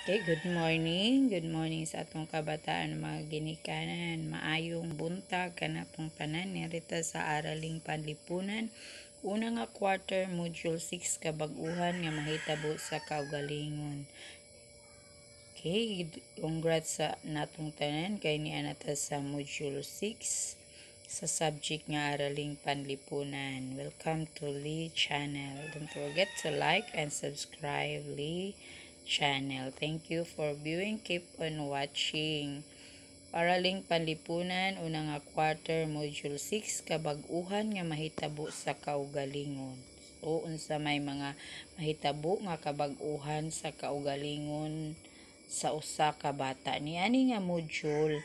Okay, good morning. Good morning sa atong kabataan mga ginikanan. Maayong buntag kanatong tanan nirita sa Araling Panlipunan. Una nga quarter module 6 kabag-uhan nga mahitabo sa kaugalingon. Okay, congrats sa natong tanan kay ni anata sa module 6 sa subject nga Araling Panlipunan. Welcome to Lee channel. Don't forget to like and subscribe Lee channel. Thank you for viewing. Keep on watching. Paraling Panlipunan, unang nga quarter, module 6, kabag-uhan nga mahitabo sa kaugalingon. So, unsa may mga mahitabo nga kabag-uhan sa kaugalingon sa usa ka bata. Niani nga module,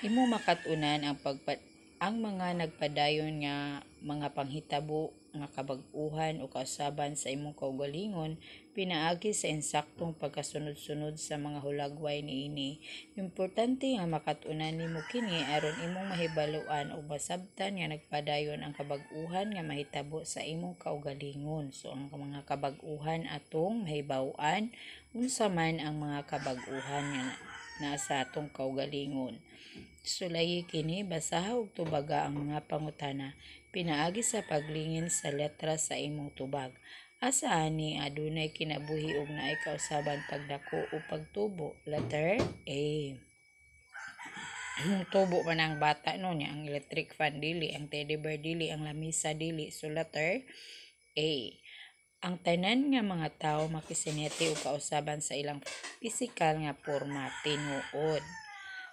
imo makatunan ang pagpa ang mga nagpadayon nga mga panghitabo nga kabag-uhan o kausaban sa imong kaugalingon pinaagi sa insaktong pagkasunod-sunod sa mga hulagway niini. Importante nga makatunan nimo kini aron imong mahibaluan o basabtan nga nagpadayon ang kabag-uhan nga mahitabo sa imong kaugalingon. So ang mga kabag-uhan atong mahibaw-an unsa man ang mga kabag-uhan nga nasa atong kaugalingon. Sulayi kini basaha og tubaga ang mga pangutana pinaagi sa paglingin sa letra sa imong tubag. Asa ani adunay kinabuhi og naay kausaban pagdako o pagtubo? Letter A. tubo man ang bata no niya ang electric fan dili, ang teddy bear dili, ang lamisa dili. So letter A. Ang tanan nga mga tawo makisinete og kausaban sa ilang pisikal nga porma tinuod.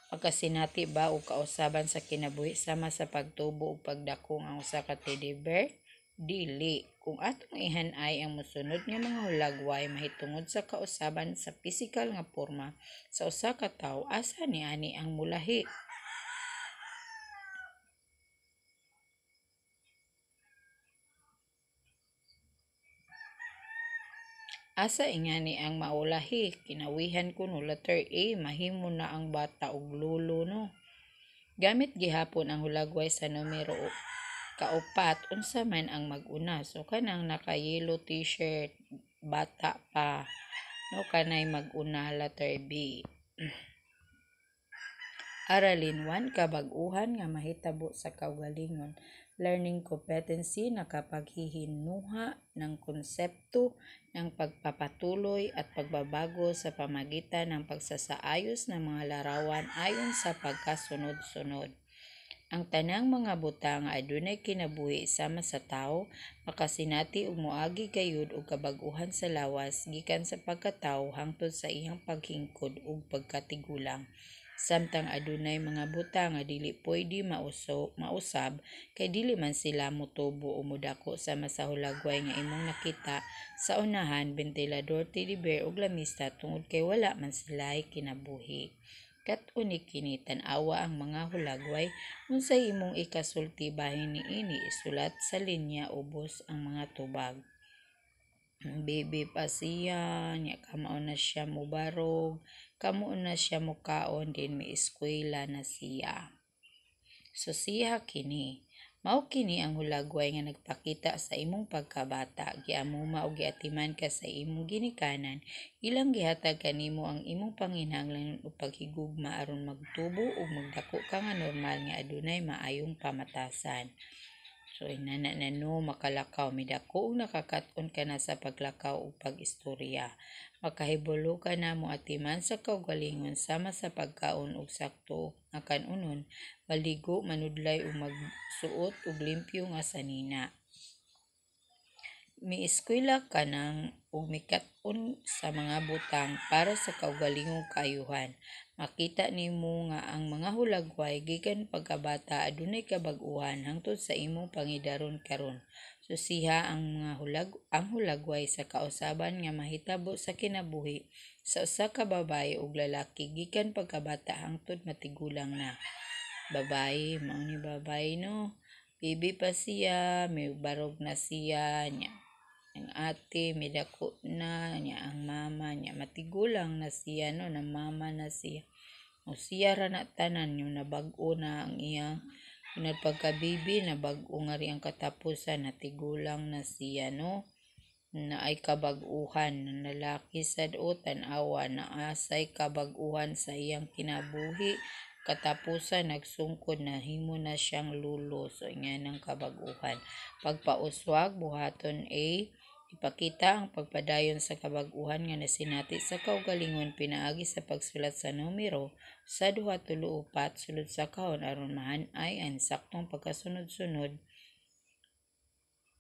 Pagkasinati ba o kausaban sa kinabuhi sama sa pagtubo ug pagdakong ang usa ka teddy bear? Dili. Kung atong ihanay ang mosunod nga mga hulagway mahitungod sa kausaban sa pisikal nga porma sa usa ka tawo asa ni ani ang mulahi Asa ingani ang maulahi? Kinawihan ko no letter A, mahimo na ang bata og lulo no. Gamit gihapon ang hulagway sa numero kaupat unsa man ang maguna. So kanang naka yellow t-shirt bata pa. No kanay maguna letter B. Aralin 1 kabag-uhan nga mahitabo sa kaugalingon learning competency na kapaghihinuha ng konsepto ng pagpapatuloy at pagbabago sa pamagitan ng pagsasaayos ng mga larawan ayon sa pagkasunod-sunod. Ang tanang mga butang adunay kinabuhi sama sa tao makasinati og moagi gayud og kabag-uhan sa lawas gikan sa pagkatawo hangtod sa iyang paghingkod ug pagkatigulang samtang adunay mga buta nga dili pwede mauso, mausab kay dili man sila motubo o mudako sa masahulagway nga imong nakita sa unahan ventilador teddy bear ug lamista tungod kay wala man sila kinabuhi. Kat unik kini tan-awa ang mga hulagway unsay imong ikasulti bahin niini isulat sa linya ubos ang mga tubag. Baby pa siya nya kamao na siya mubarog kamo na siya mukaon din may eskwela na siya. So siya kini. Mao kini ang hulagway nga nagpakita sa imong pagkabata. Giamuma og giatiman ka sa imong ginikanan. Ilang gihatag kanimo ang imong panginahanglan o paghigugma aron magtubo ug magdako ka nga normal nga adunay maayong pamatasan. So inana na no makalakaw midako ug nakakaton ka na sa paglakaw ug pag-istorya. Makahibulo ka na mo atiman sa kaugalingon sama sa pagkaon ug sakto nga kanunon maligo manudlay ug magsuot og limpyo nga sanina. Mieskwela ka nang ug mikaton sa mga butang para sa kaugalingong kaayuhan. Makita nimo nga ang mga hulagway gikan pagkabata adunay kabag-uhan hangtod sa imong pangidaron karon. Susiha ang mga hulag ang hulagway sa kausaban nga mahitabo sa kinabuhi sa usa ka babaye ug lalaki gikan pagkabata hangtod matigulang na. Babaye, mao ni babaye no. Bibi pa siya, may barog na siya nya ang ate midako na niya ang mama niya matigulang na siya no na mama na siya. O siya ra na tanan yung nabag-o na ang iyang Unad pagkabibi na bag-o nga ang katapusan natigulang na siya no. Na ay kabag-uhan ng lalaki sad o tan-awa na asay kabag-uhan sa iyang kinabuhi. Katapusan nagsungkod na himo na siyang lulo so nga ng kabag-uhan. Pagpauswag buhaton A ipakita ang pagpadayon sa kabag-uhan nga nasinati sa kaugalingon pinaagi sa pagsulat sa numero sa duha tulo upat sulod sa kahon aron mahan-ay ang saktong pagkasunod-sunod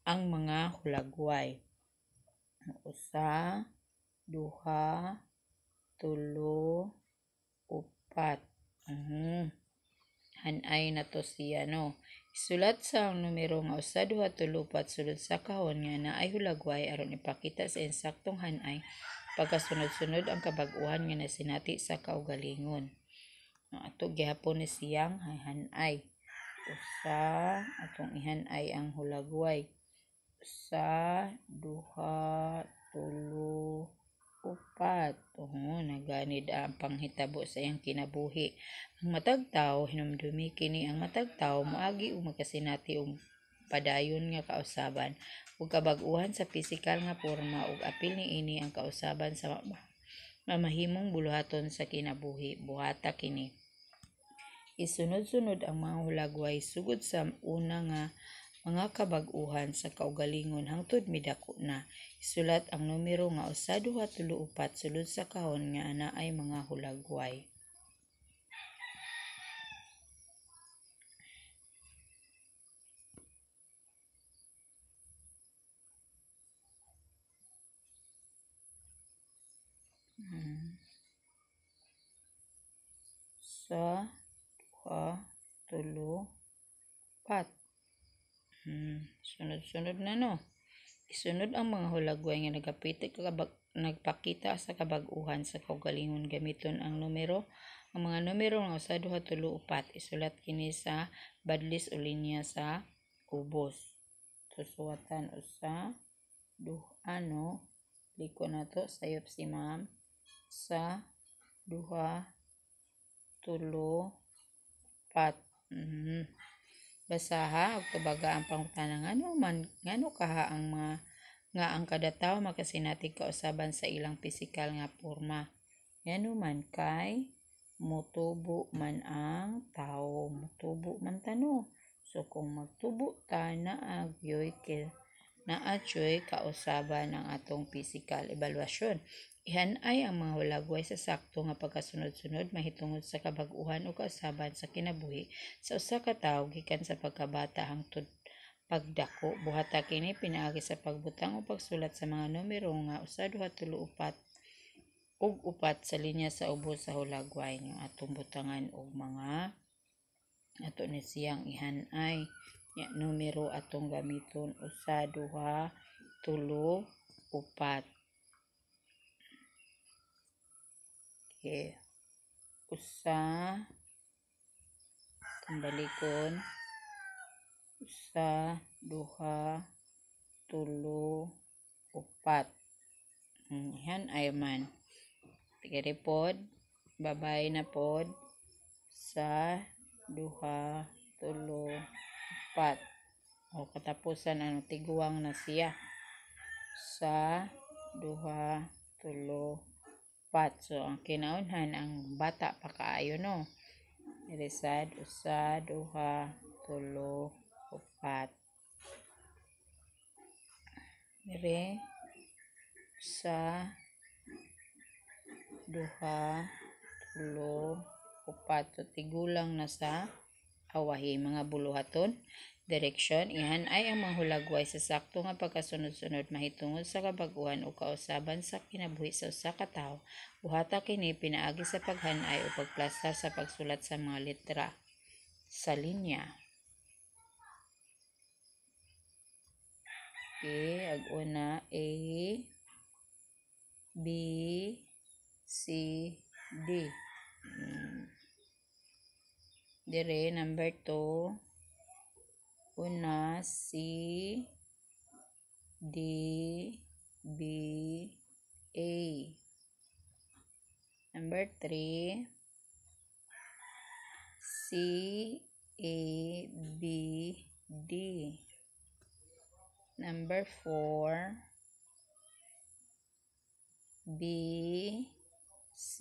ang mga hulagway usa duha tulo upat Mhm. Hanay na to siya no. Isulat sa numero nga usa duha tulo upat sulod sa kahon nga naay hulagway aron ipakita sa insaktong hanay pagkasunod-sunod ang kabag-uhan nga nasinati sa kaugalingon. Ato gihapon ni siyang hanay. Usa atong ihanay ang hulagway. Usa duha tulo upat. Oo, naganid ang panghitabo sa iyang kinabuhi. Ang matag tawo hinumdumi kini ang matag tawo moagi og magkasinati og padayon nga kausaban ug kabag-uhan sa pisikal nga porma ug apil niini ang kausaban sa mamahimong buluhaton sa kinabuhi. Buhata kini. Isunod-sunod ang mga hulagway sugod sa una nga mga kabag-uhan sa kaugalingon hangtod midako na. Isulat ang numero nga usa duha tulo upat sulod sa kahon nga ana ay mga hulagway. Hmm. sa duha tulo upat Hmm, sunod-sunod na no. Isunod ang mga hulagway nga nagapiti kabag nagpakita sa kabag-uhan sa kaugalingon. Gamiton ang numero. Ang mga numero nga usa duha tulo upat. Isulat kini sa badlis o linya sa ubos. Susuwatan usa duha ano liko na to. Sayop si ma'am. Sa duha tulo upat. Mm -hmm basaha ug tubaga ang pangutana ngano man ngano kaha ang mga nga ang kada tawo makasinati kausaban sa ilang pisikal nga porma. Ngano man kay mutubo man ang tawo mutubo man tano. So kung magtubo ta na agyoy ke na atyoy kausaban ng atong physical evaluation Ihanay ang mga hulagway sa sakto nga pagkasunod-sunod mahitungod sa kabag-uhan o kausaban sa kinabuhi sa usa ka tawo gikan sa pagkabata hangtod pagdako. Buhata kini pinaagi sa pagbutang o pagsulat sa mga numero nga usa duha tulo upat ug upat sa linya sa ubos sa hulagway nga atong butangan og mga ato ni siyang ihanay ya numero atong gamiton usa duha tulo upat Okay. Usa. Tambalikon. Usa, duha, tulo, upat. Hmm, yan ay man. Tigari pod. Babay na pod. Sa, duha, tulo, upat. O katapusan ano tiguang na siya. Sa, duha, tulo, upat. So, ang kinaunhan, ang bata pa kaayo, no? Irisad, usa, duha, tulo, upat. Dire, usa, duha, tulo, upat. So, tigulang na sa awahi mga buluhaton direksyon ihan ay ang mahulagway sa sakto nga pagkasunod-sunod mahitungod sa kabag-uhan o kausaban sa kinabuhi sa usa ka tawo. Buhata kini pinaagi sa paghanay o pagplastar sa pagsulat sa mga letra sa linya. Okay, ag una A B C D. Hmm. Dire number 2 Una, C, D, B, A. Number 3, C, A, B, D. Number 4, B, C,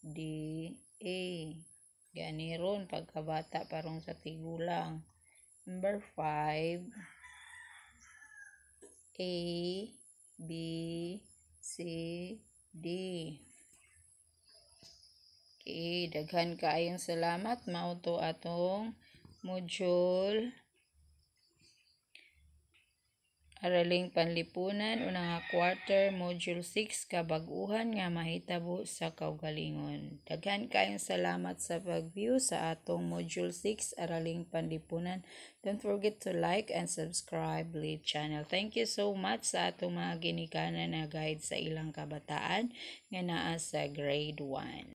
D, A. Gani ron pagkabata parong sa tigulang. Number 5, A, B, C, D. Okay, daghan kaayong salamat. Mauto atong module Araling Panlipunan, unang quarter, module 6, kabag-uhan nga mahitabo sa kaugalingon. Daghan kayong salamat sa pag-view sa atong module 6, Araling Panlipunan. Don't forget to like and subscribe lead channel. Thank you so much sa atong mga ginikanan na guide sa ilang kabataan nga naa sa grade 1.